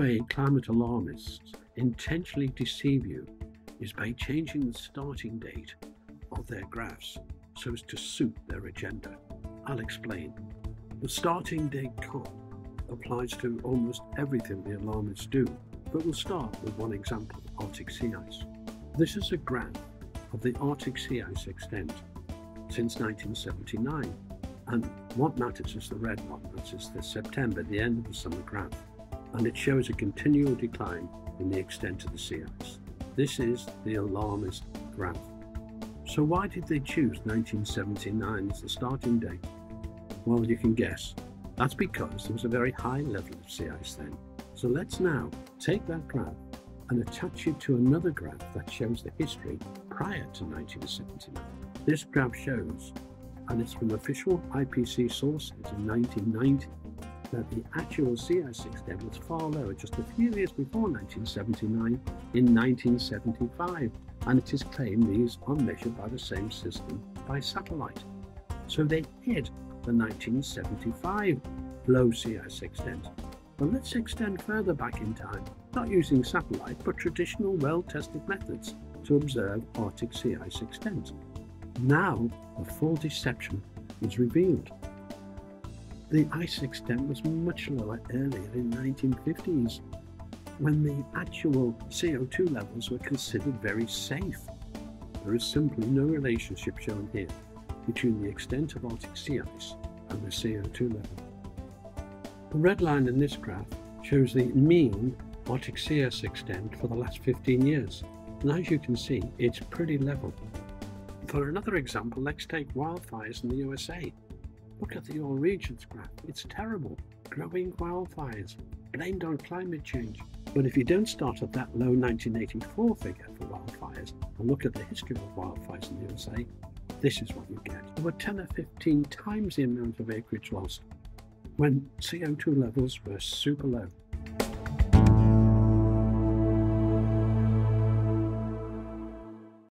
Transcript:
way climate alarmists intentionally deceive you is by changing the starting date of their graphs so as to suit their agenda. I'll explain. The starting date con applies to almost everything the alarmists do, but we'll start with one example, Arctic sea ice. This is a graph of the Arctic sea ice extent since 1979, and what matters is the red one, that is the September, the end of the summer graph, and it shows a continual decline in the extent of the sea ice. This is the alarmist graph. So why did they choose 1979 as the starting date? Well, you can guess. That's because there was a very high level of sea ice then. So let's now take that graph and attach it to another graph that shows the history prior to 1979. This graph shows, and it's from official IPC sources in 1990, that the actual sea ice extent was far lower just a few years before 1979 in 1975 and it is claimed these are measured by the same system by satellite. So they hid the 1975 low sea ice extent. But let's extend further back in time, not using satellite but traditional well-tested methods to observe Arctic sea ice extent. Now the full deception is revealed. The ice extent was much lower earlier in 1950s when the actual CO2 levels were considered very safe. There is simply no relationship shown here between the extent of Arctic sea ice and the CO2 level. The red line in this graph shows the mean Arctic sea ice extent for the last 15 years, and as you can see, it's pretty level. For another example, let's take wildfires in the USA. Look at the all regions graph. It's terrible. Growing wildfires, blamed on climate change. But if you don't start at that low 1984 figure for wildfires and look at the history of wildfires in the USA, this is what you get. Were 10 or 15 times the amount of acreage lost when CO2 levels were super low.